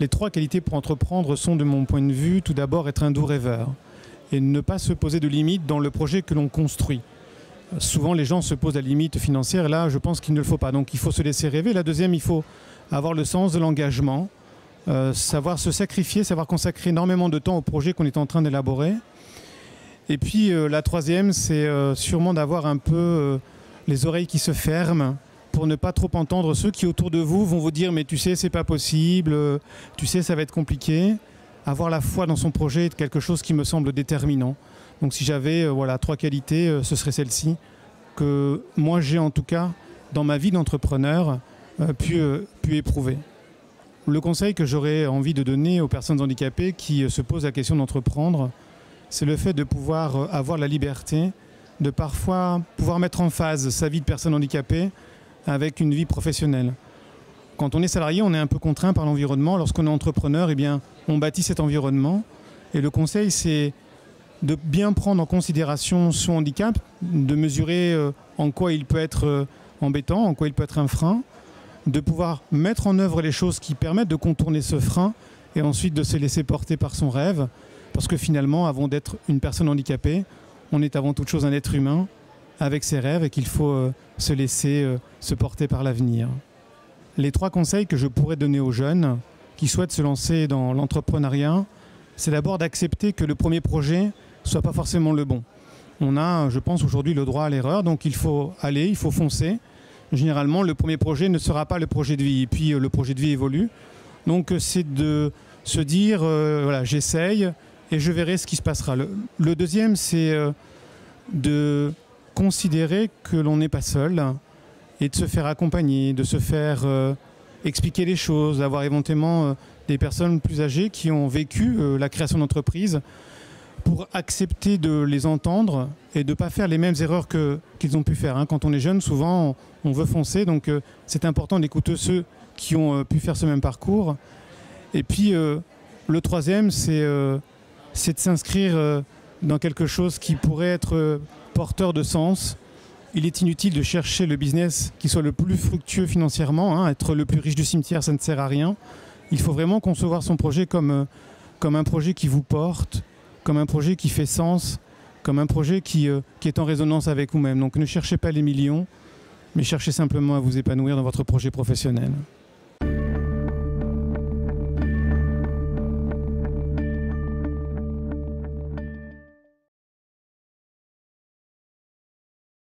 Les trois qualités pour entreprendre sont, de mon point de vue, tout d'abord être un doux rêveur et ne pas se poser de limites dans le projet que l'on construit. Souvent, les gens se posent la limite financière. Là, je pense qu'il ne le faut pas. Donc, il faut se laisser rêver. La deuxième, il faut avoir le sens de l'engagement, euh, savoir se sacrifier, savoir consacrer énormément de temps au projet qu'on est en train d'élaborer. Et puis, euh, la troisième, c'est euh, sûrement d'avoir un peu les oreilles qui se ferment pour ne pas trop entendre ceux qui autour de vous vont vous dire mais tu sais c'est pas possible, tu sais ça va être compliqué. Avoir la foi dans son projet est quelque chose qui me semble déterminant. Donc si j'avais euh, voilà trois qualités, euh, ce serait celle-ci que moi j'ai en tout cas dans ma vie d'entrepreneur euh, pu, pu éprouver. Le conseil que j'aurais envie de donner aux personnes handicapées qui se posent la question d'entreprendre, c'est le fait de pouvoir avoir la liberté de parfois pouvoir mettre en phase sa vie de personne handicapée avec une vie professionnelle. Quand on est salarié, on est un peu contraint par l'environnement. Lorsqu'on est entrepreneur, eh on bâtit cet environnement. Et le conseil, c'est de bien prendre en considération son handicap, de mesurer euh, en quoi il peut être euh, embêtant, en quoi il peut être un frein, de pouvoir mettre en œuvre les choses qui permettent de contourner ce frein et ensuite de se laisser porter par son rêve. Parce que finalement, avant d'être une personne handicapée, on est avant toute chose un être humain avec ses rêves et qu'il faut euh, se laisser euh, se porter par l'avenir. Les trois conseils que je pourrais donner aux jeunes qui souhaitent se lancer dans l'entrepreneuriat, c'est d'abord d'accepter que le premier projet soit pas forcément le bon. On a, je pense, aujourd'hui le droit à l'erreur, donc il faut aller, il faut foncer. Généralement, le premier projet ne sera pas le projet de vie, et puis euh, le projet de vie évolue. Donc c'est de se dire, voilà, j'essaye et je verrai ce qui se passera. Le, deuxième, c'est de considérer que l'on n'est pas seul et de se faire accompagner, de se faire euh, expliquer les choses, d'avoir éventuellement euh, des personnes plus âgées qui ont vécu euh, la création d'entreprise pour accepter de les entendre et de ne pas faire les mêmes erreurs qu'ils ont pu faire. Hein. Quand on est jeune, souvent, on, veut foncer, donc c'est important d'écouter ceux qui ont pu faire ce même parcours. Et puis, le troisième, c'est de s'inscrire dans quelque chose qui pourrait être porteur de sens. Il est inutile de chercher le business qui soit le plus fructueux financièrement. Hein. Être le plus riche du cimetière, ça ne sert à rien. Il faut vraiment concevoir son projet comme, euh, un projet qui vous porte, comme un projet qui fait sens, comme un projet qui, euh, qui est en résonance avec vous-même. Donc ne cherchez pas les millions, mais cherchez simplement à vous épanouir dans votre projet professionnel.